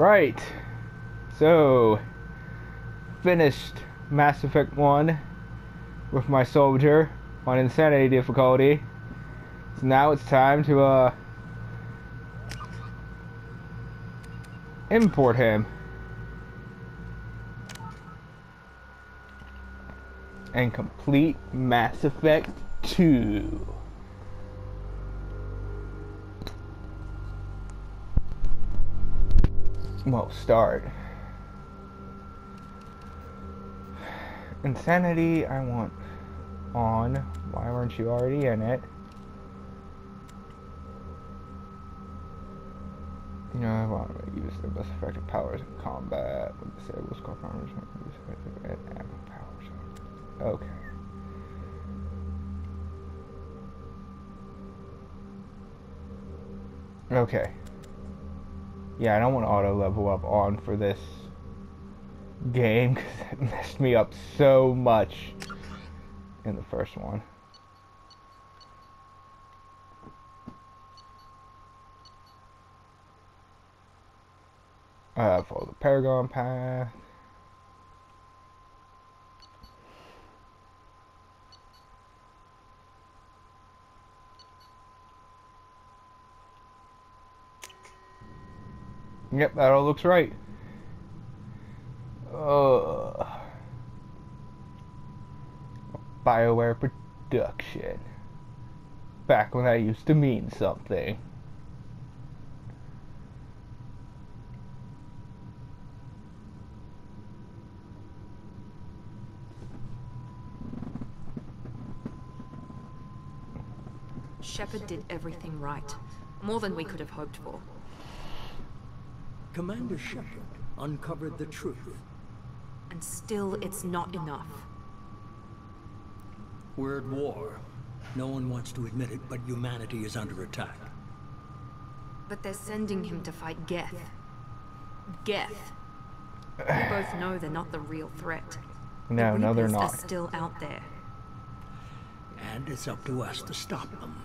Right. So, finished Mass Effect 1 with my soldier on Insanity difficulty. So now it's time to, uh, import him. And complete Mass Effect 2. Well, start. Insanity, I want on. Why weren't you already in it? You know, I want to use the best effective powers in combat with disabled score ammo powers. Okay. Okay. Yeah, I don't want to auto level up on for this game because it messed me up so much in the first one. Uh, follow the Paragon path. Yep, that all looks right. Uh, BioWare production. Back when that used to mean something. Shepard did everything right. More than we could have hoped for. Commander Shepard uncovered the truth. And still, it's not enough. We're at war. No one wants to admit it, but humanity is under attack. But they're sending him to fight Geth. Geth. We both know they're not the real threat. No, the no, they're Reapers not. Are still out there. And it's up to us to stop them.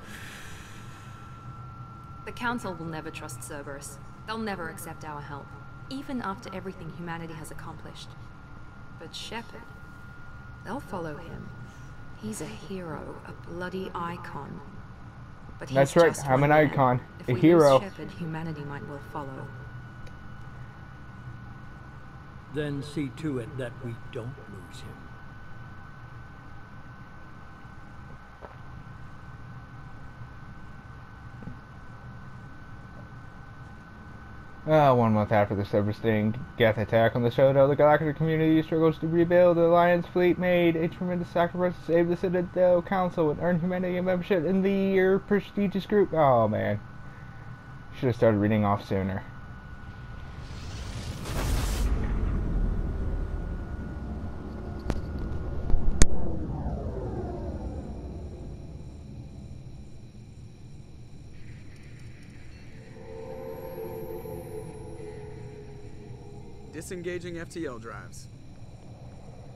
The Council will never trust Cerberus. They'll never accept our help, even after everything humanity has accomplished. But Shepard, they'll follow him. He's a hero, a bloody icon. But he's That's right, just I'm an man. icon, If a we hero. Lose Shepard, humanity might well follow. Then see to it that we don't lose him. Uh, one month after the devastating Geth attack on the Shoto, the galactic community struggles to rebuild. The Alliance fleet made a tremendous sacrifice to save the Citadel Council and earn humanity a membership in the prestigious group. Oh man, should have started reading off sooner. Disengaging FTL drives.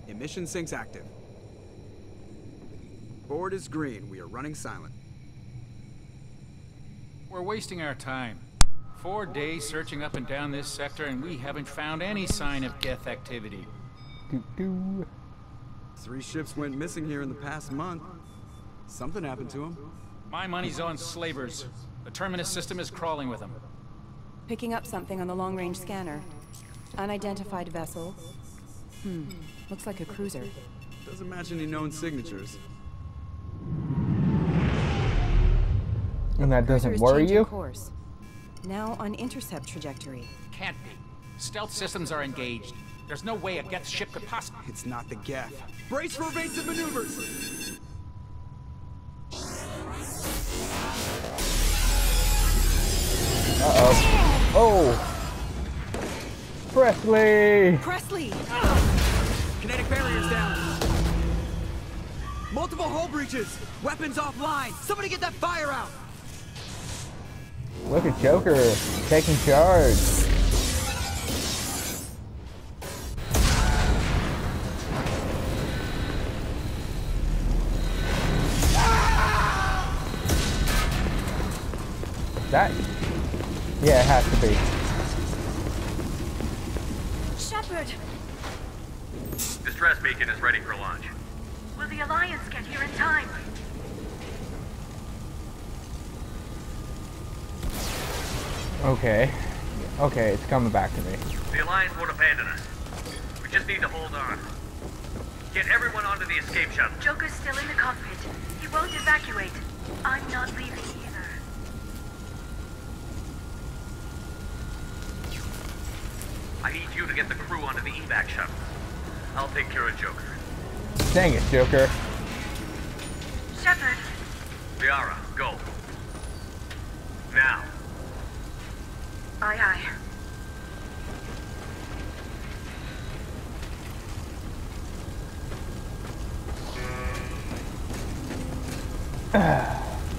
Emission sinks active. Board is green. We are running silent. We're wasting our time. Four days searching up and down this sector, and we haven't found any sign of Geth activity. Doo doo. Three ships went missing here in the past month. Something happened to them. My money's on slavers. The Terminus system is crawling with them. Picking up something on the long-range scanner. Unidentified vessel. Hmm. Looks like a cruiser. Doesn't match any known signatures. And that doesn't is worry changing you? Course. Now on intercept trajectory. Can't be. Stealth systems are engaged. There's no way a Geth ship could possibly. It's not the Geth. Brace for evasive maneuvers! Uh-oh. oh. Pressly. Pressly! Kinetic barriers down. Multiple hull breaches. Weapons offline. Somebody get that fire out. Look at Joker taking charge. That, yeah, it has to be. Distress beacon is ready for launch. Will the Alliance get here in time? Okay. Okay, it's coming back to me. The Alliance won't abandon us. We just need to hold on. Get everyone onto the escape shuttle. Joker's still in the cockpit. He won't evacuate. I'm not leaving either. I need you to get the crew onto the evac shuttle. I'll take care of Joker. Dang it, Joker. Shepard, Liara, go. Now. aye aye.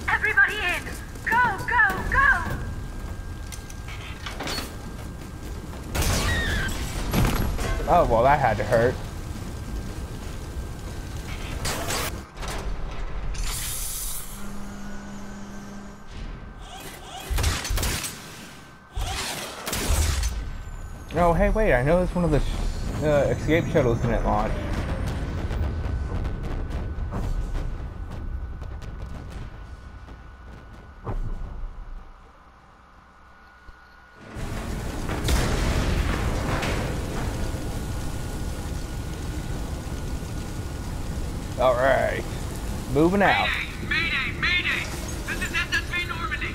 Everybody in! Go, go, go! Oh, well, that had to hurt. Oh, hey, wait, I know it's one of the sh uh, escape shuttles didn't launch. Moving out. Mayday! Mayday! This is SSV Normandy!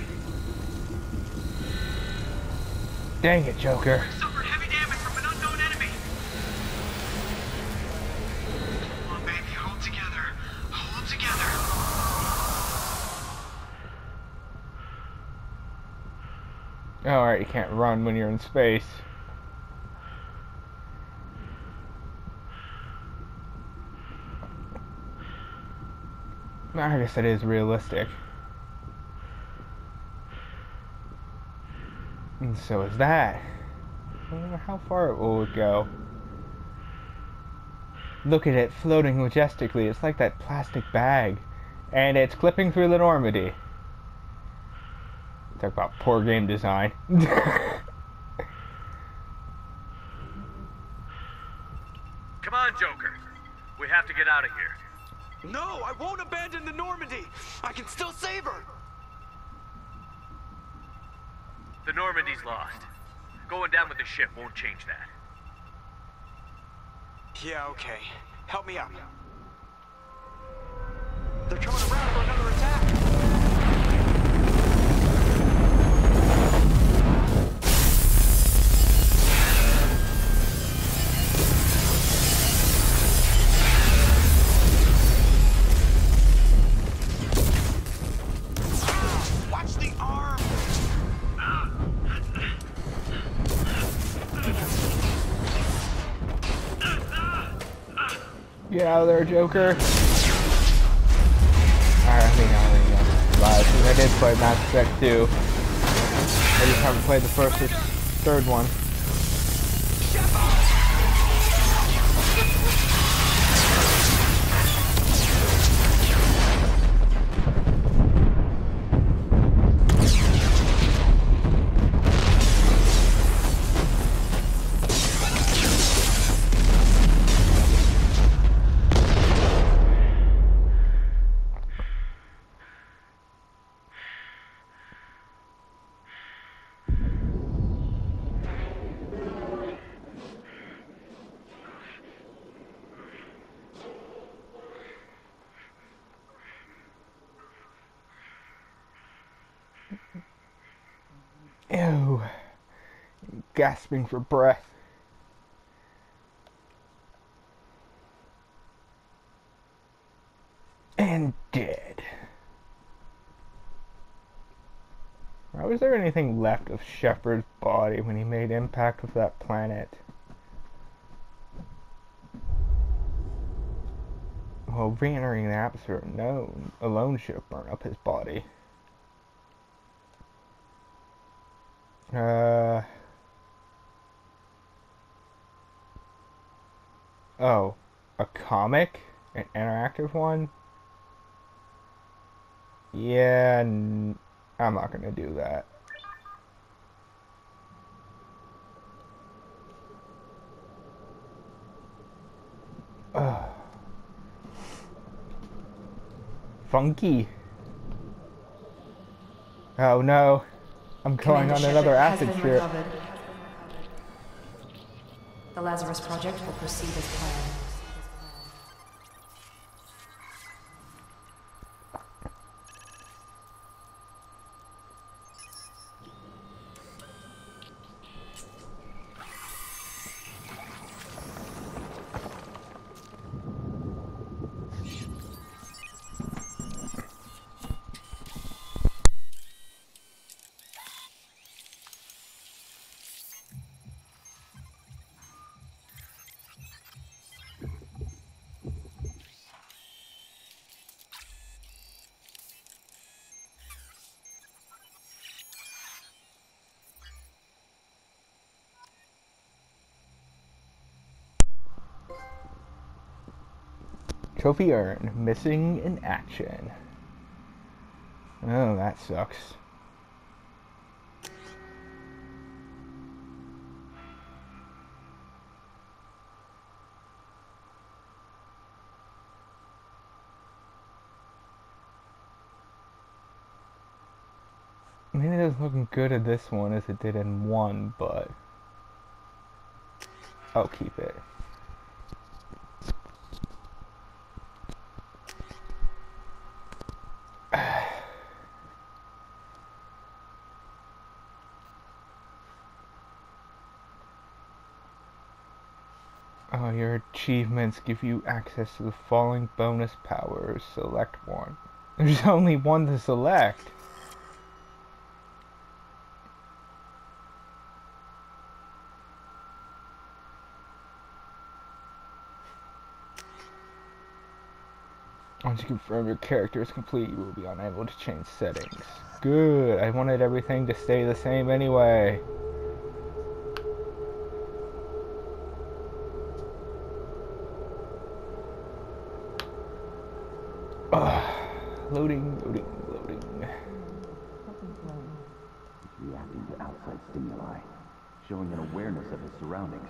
Dang it, Joker. Suffered heavy damage from an unknown enemy! Come on, baby, hold together. Hold together. Alright, you can't run when you're in space. I guess it is realistic. And so is that. I wonder how far it will go. Look at it floating majestically. It's like that plastic bag. And it's clipping through the Normandy. Talk about poor game design. Normandy's lost. Going down with the ship won't change that. Yeah, okay. Help me up. They're coming around Get out of there, Joker. Alright, I mean, I mean, I did play Mass Effect 2. I just haven't played the first or third one. Gasping for breath. And dead. Why was there anything left of Shepard's body when he made impact with that planet? Well, re-entering the atmosphere known alone should have burned up his body. Uh. Oh, a comic? An interactive one? Yeah, n I'm not gonna do that. Ugh. Funky. Oh no, I'm going on another acid trip. Recovered. The Lazarus Project will proceed as planned. Trophy earned. Missing in action. Oh, that sucks. I mean, it doesn't look good at this one as it did in one, but I'll keep it. Oh, your achievements give you access to the following bonus powers. Select one. There's only one to select. Once you confirm your character is complete, you will be unable to change settings. Good. I wanted everything to stay the same anyway. Ugh. Loading, loading, loading. reacting to outside stimuli, showing an awareness of his surroundings.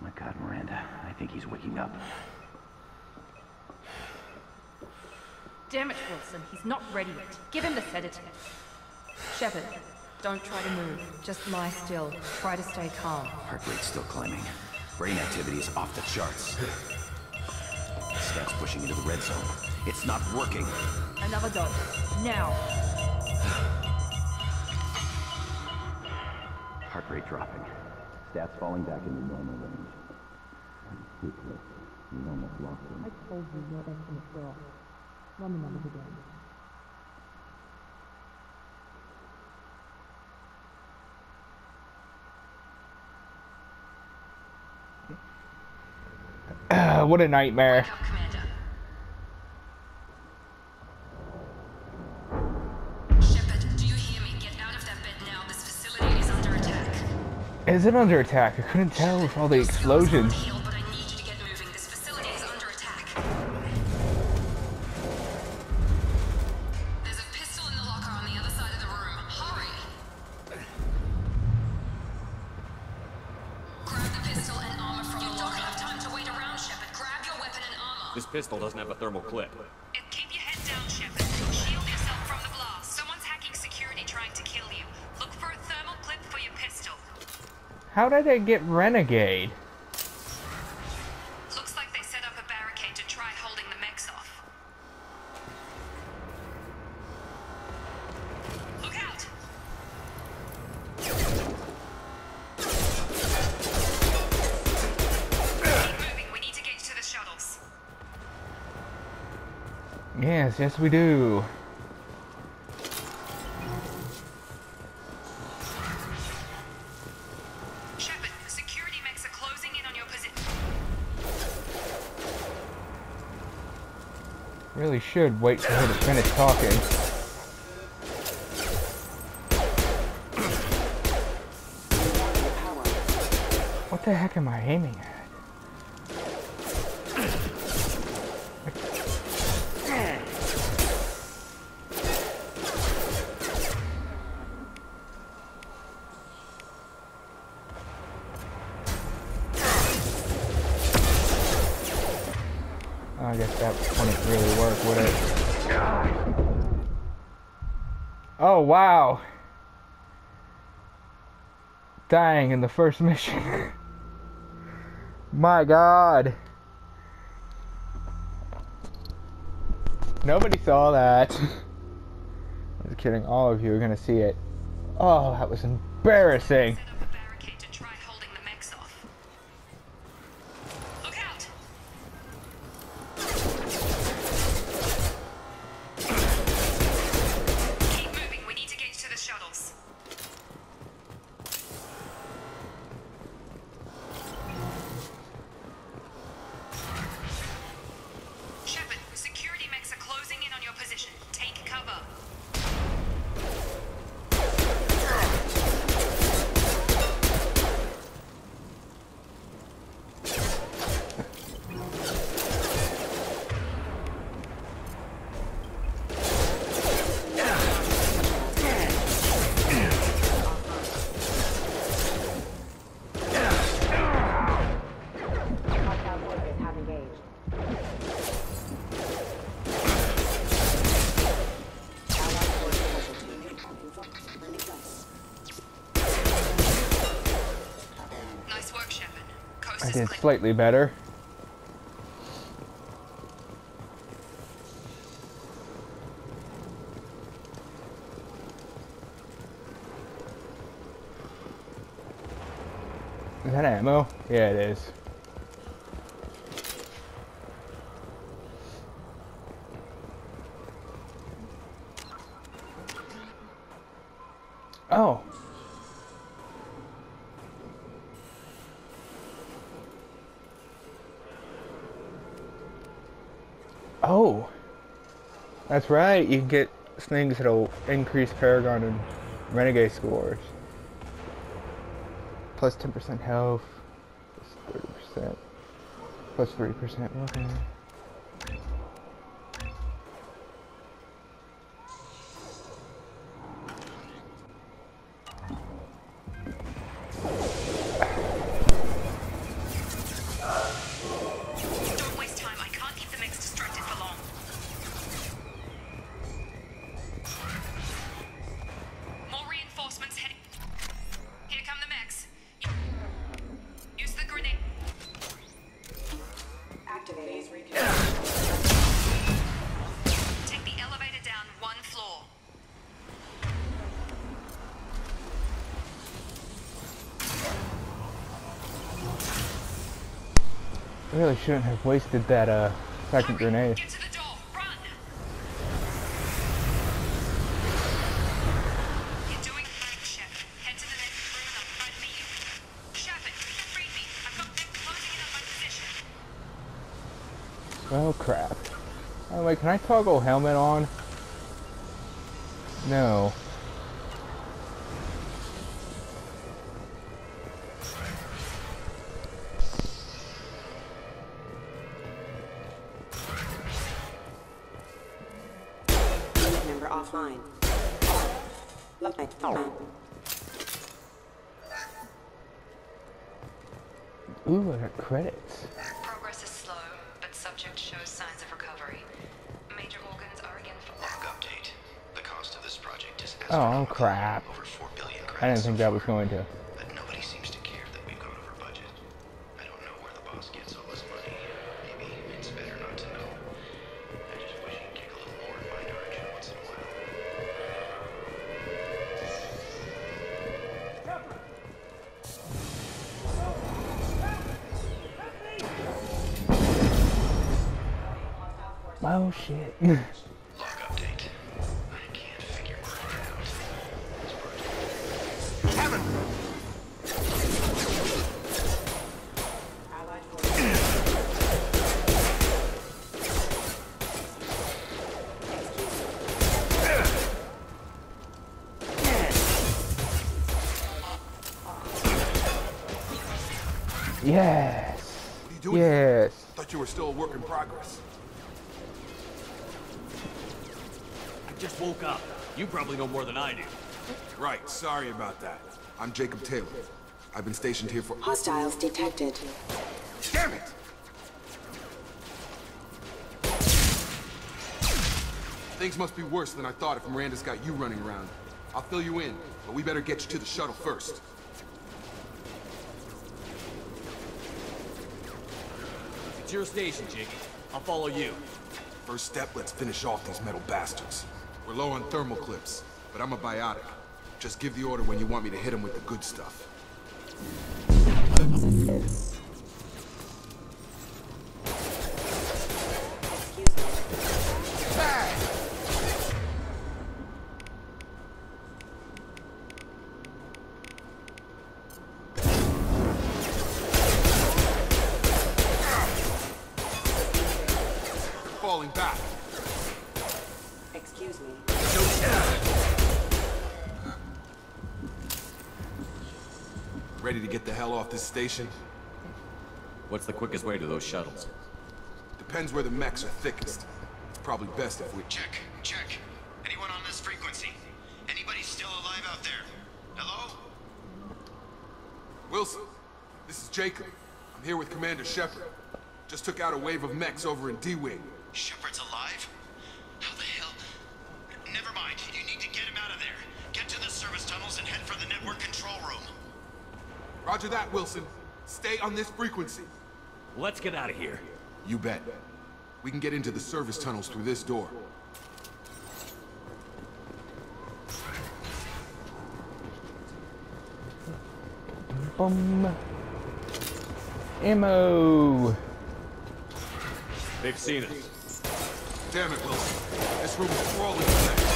My God, Miranda, I think he's waking up. Damn it, Wilson. He's not ready yet. Give him the sedative. Shepard, don't try to move. Just lie still. Try to stay calm. Heart rate's still climbing. Brain activity is off the charts. Scout's pushing into the red zone. It's not working. Another dose. Now. Heart rate dropping. Stats falling back into normal range. Ridiculous. We almost lost him. told you your estimates were off. Run the numbers again. What a nightmare. Is it under attack? I couldn't tell with all the Your scars explosions. aren't healed, but I need you to How did I get Renegade? Looks like they set up a barricade to try holding the mechs off. Look out! Moving. We need to get to the shuttles. Yes, yes we do. Really should wait for her to finish talking. What the heck am I aiming at? Dying in the first mission. My god. Nobody saw that. I'm just kidding. All of you are gonna see it. Oh, that was embarrassing. Is slightly better. Is that ammo? Yeah, it is. Oh. That's right. You can get things that'll increase Paragon and Renegade scores. Plus 10% health. Plus 30%. Plus 3% weapon. I really shouldn't have wasted that uh, second grenade. Get to the door. Run. You're doing fine, Shepard. Head to Member offline. Left Ooh, I got credits. Progress is slow, but subject shows signs of recovery. Major organs are again Log update. The cost of this project is Oh crap. over 4 billion I didn't think that was going to. Log update. I can't figure it out. Kevin! yes. What are you doing? Yes. Thought you were still a work in progress. Just woke up. You probably know more than I do. Right, sorry about that. I'm Jacob Taylor. I've been stationed here for- Hostiles detected. Damn it! Things must be worse than I thought if Miranda's got you running around. I'll fill you in, but we better get you to the shuttle first. It's your station, Jiggy. I'll follow you. First step, let's finish off these metal bastards. We're low on thermal clips, but I'm a biotic. Just give the order when you want me to hit them with the good stuff. Ready to get the hell off this station? What's the quickest way to those shuttles? Depends where the mechs are thickest. It's probably best if we... Check, check. Anyone on this frequency? Anybody still alive out there? Hello? Wilson, this is Jacob. I'm here with Commander Shepard. Just took out a wave of mechs over in D-Wing. Shepard's Roger that, Wilson. Stay on this frequency. Let's get out of here. You bet. We can get into the service tunnels through this door. Boom. Ammo. They've seen us. Damn it, Wilson. This room is crawling with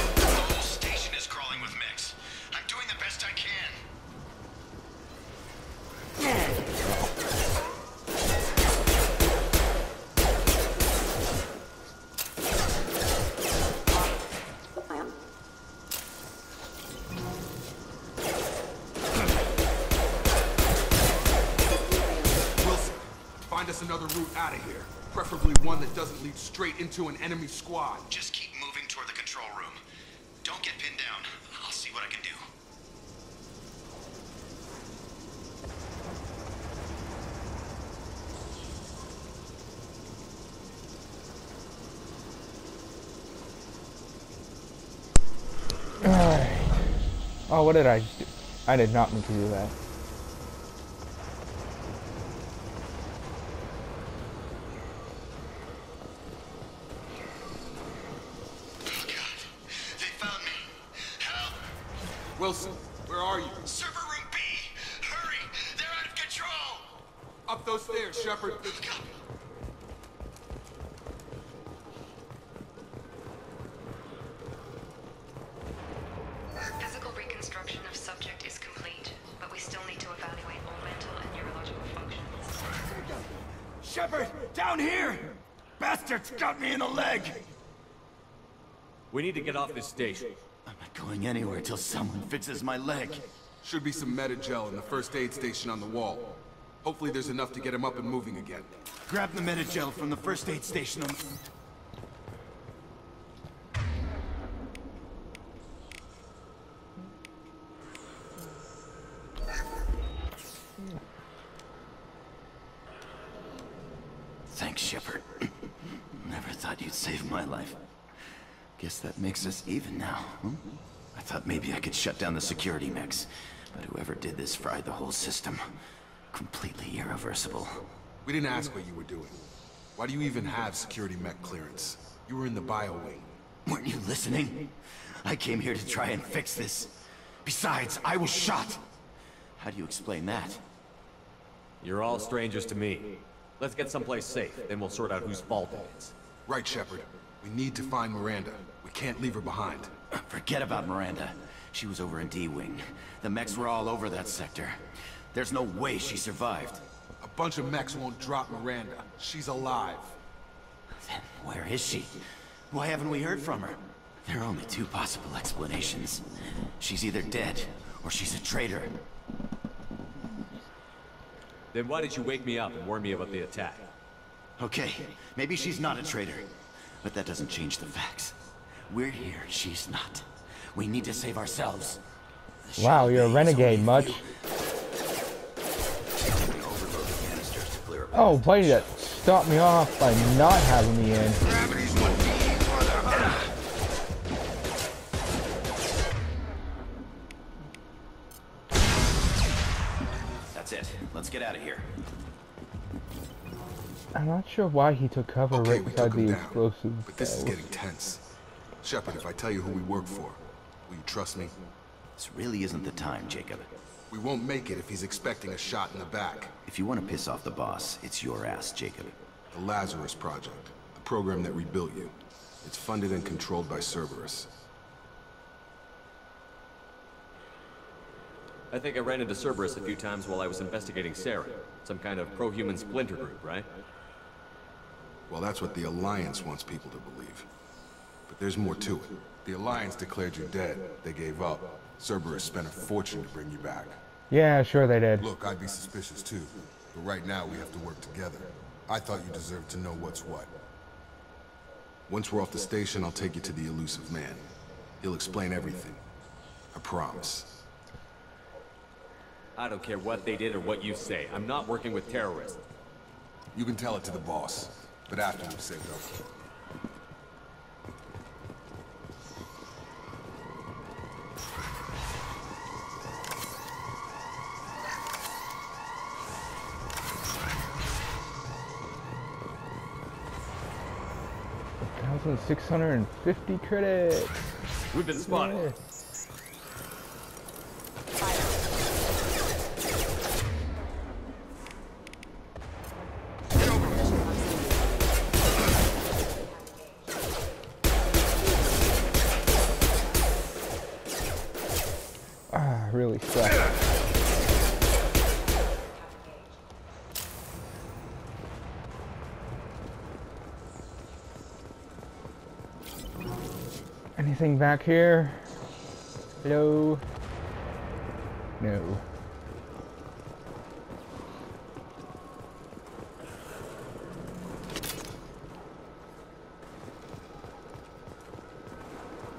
straight into an enemy squad. Just keep moving toward the control room. Don't get pinned down. I'll see what I can do. Alright. Oh, what did I do? I did not mean to do that. They found me. Help! Wilson, where are you? Server room B! Hurry! They're out of control! Up those stairs, Shepard. Physical reconstruction of subject is complete, but we still need to evaluate all mental and neurological functions. Shepard, down here! Bastards got me in the leg! We need to get off this station. Going anywhere till someone fixes my leg. Should be some metagel in the first aid station on the wall. Hopefully there's enough to get him up and moving again. Grab the metagel from the first aid station on... Thanks, Shepard. Never thought you'd save my life. Guess that makes us even now, huh? I thought maybe I could shut down the security mechs, but whoever did this fried the whole system. Completely irreversible. We didn't ask what you were doing. Why do you even have security mech clearance? You were in the bio wing. Weren't you listening? I came here to try and fix this. Besides, I was shot. How do you explain that? You're all strangers to me. Let's get someplace safe, then we'll sort out whose fault it is. Right, Shepard. We need to find Miranda. We can't leave her behind. Forget about Miranda. She was over in D-Wing. The mechs were all over that sector. There's no way she survived. A bunch of mechs won't drop Miranda. She's alive. Then where is she? Why haven't we heard from her? There are only two possible explanations. She's either dead, or she's a traitor. Then why did you wake me up and warn me about the attack? Okay, maybe she's not a traitor. But that doesn't change the facts. We're here, she's not. We need to save ourselves. Wow, you're a renegade, much. Oh, buddy, that stopped me off by not having me in. That's it. Let's get out of here. I'm not sure why he took cover okay, right beside the down, explosives. But this is getting tense. Shepard, if I tell you who we work for, will you trust me? This really isn't the time, Jacob. We won't make it if he's expecting a shot in the back. If you want to piss off the boss, it's your ass, Jacob. The Lazarus Project, the program that rebuilt you. It's funded and controlled by Cerberus. I think I ran into Cerberus a few times while I was investigating Saren. Some kind of pro-human splinter group, right? Well, that's what the Alliance wants people to believe. But there's more to it. The Alliance declared you dead. They gave up. Cerberus spent a fortune to bring you back. Yeah, sure they did. Look, I'd be suspicious too. But right now, we have to work together. I thought you deserved to know what's what. Once we're off the station, I'll take you to the Illusive Man. He'll explain everything. I promise. I don't care what they did or what you say. I'm not working with terrorists. You can tell it to the boss, but after we've saved up. Thousand six hundred and fifty credits. We've been spotted. Yeah. Ah, really sucks. Anything back here? Hello? No.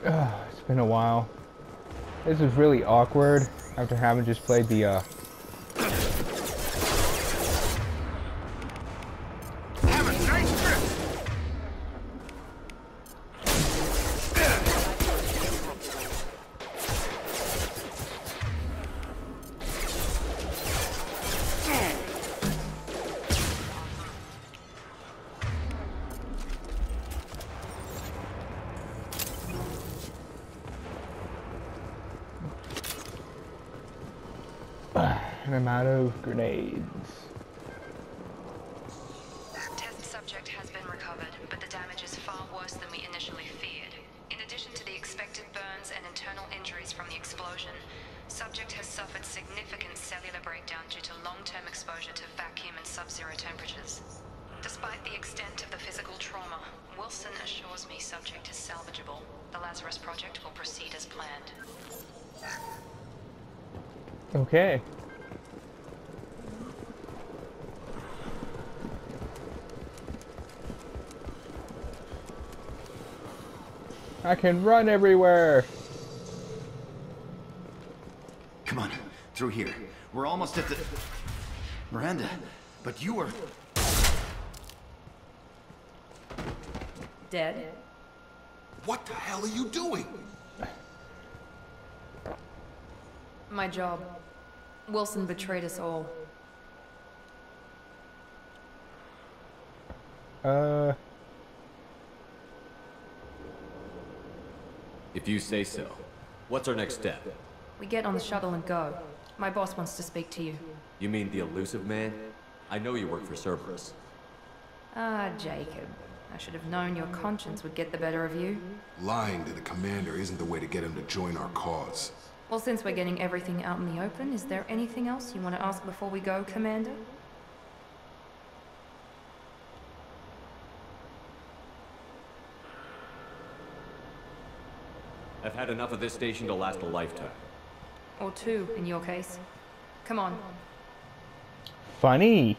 Ugh, it's been a while. This is really awkward after having just played the uh and I'm out of grenades. Test subject has been recovered, but the damage is far worse than we initially feared. In addition to the expected burns and internal injuries from the explosion, subject has suffered significant cellular breakdown due to long-term exposure to vacuum and sub-zero temperatures. Despite the extent of the physical trauma, Wilson assures me subject is salvageable. The Lazarus Project will proceed as planned. Okay. I can run everywhere. Come on, through here. We're almost at the... Miranda, but you were... Dead? What the hell are you doing? My job. Wilson betrayed us all. Uh, If you say so. What's our next step? We get on the shuttle and go. My boss wants to speak to you. You mean the Illusive Man? I know you work for Cerberus. Ah, Jacob. I should have known your conscience would get the better of you. Lying to the commander isn't the way to get him to join our cause. Well, since we're getting everything out in the open, is there anything else you want to ask before we go, Commander? I've had enough of this station to last a lifetime. Or two, in your case. Come on. funny.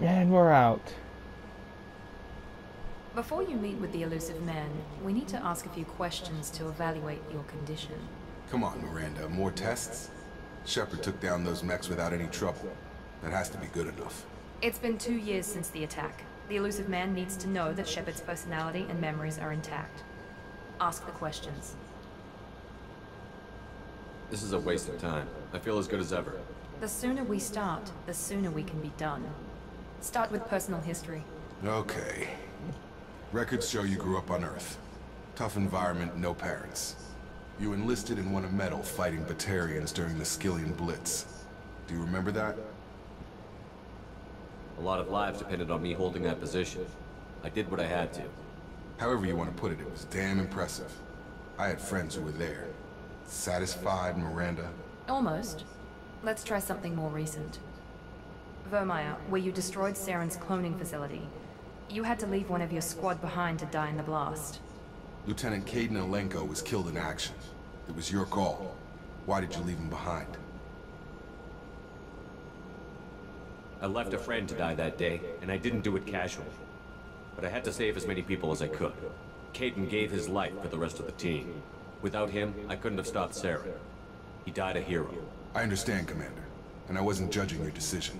And we're out. Before you meet with the Illusive Man, we need to ask a few questions to evaluate your condition. Come on, Miranda, more tests? Shepard took down those mechs without any trouble. That has to be good enough. It's been two years since the attack. The Illusive Man needs to know that Shepard's personality and memories are intact. Ask the questions. This is a waste of time. I feel as good as ever. The sooner we start, the sooner we can be done. Start with personal history. Okay. Records show you grew up on Earth. Tough environment, no parents. You enlisted and won a medal fighting Batarians during the Skyllian Blitz. Do you remember that? A lot of lives depended on me holding that position. I did what I had to. However you want to put it, it was damn impressive. I had friends who were there. Satisfied, Miranda? Almost. Let's try something more recent. Virmire, where you destroyed Saren's cloning facility. You had to leave one of your squad behind to die in the blast. Lieutenant Kaidan Alenko was killed in action. It was your call. Why did you leave him behind? I left a friend to die that day, and I didn't do it casually. But I had to save as many people as I could. Caden gave his life for the rest of the team. Without him, I couldn't have stopped Saren. He died a hero. I understand, Commander. And I wasn't judging your decision.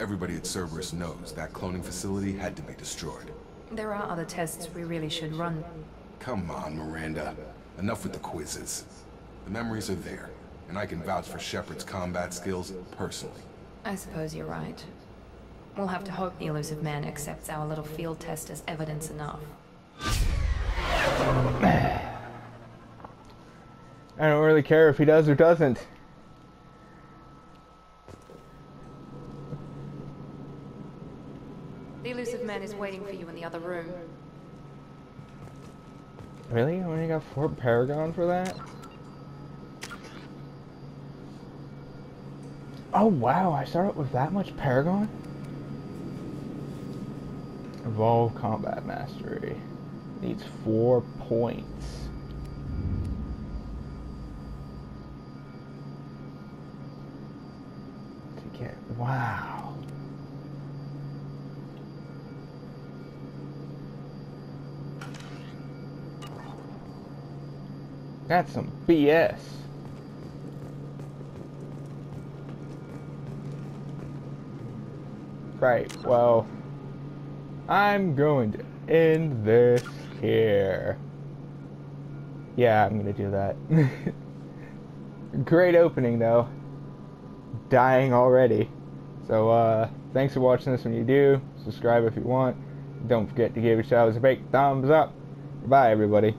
Everybody at Cerberus knows that cloning facility had to be destroyed. There are other tests we really should run. Come on, Miranda. Enough with the quizzes. The memories are there, and I can vouch for Shepard's combat skills personally. I suppose you're right. We'll have to hope the Illusive Man accepts our little field test as evidence enough. I don't really care if he does or doesn't. The Illusive Man is waiting for you in the other room. Really? I only got four Paragon for that? Oh wow, I started with that much Paragon? Evolve Combat Mastery. Needs four points. To get, wow. That's some BS. Right, well, I'm going to end this here. Yeah, I'm to do that. Great opening, though. Dying already. So, uh, thanks for watching this when you do. Subscribe if you want. Don't forget to give yourselves a big thumbs up. Bye, everybody.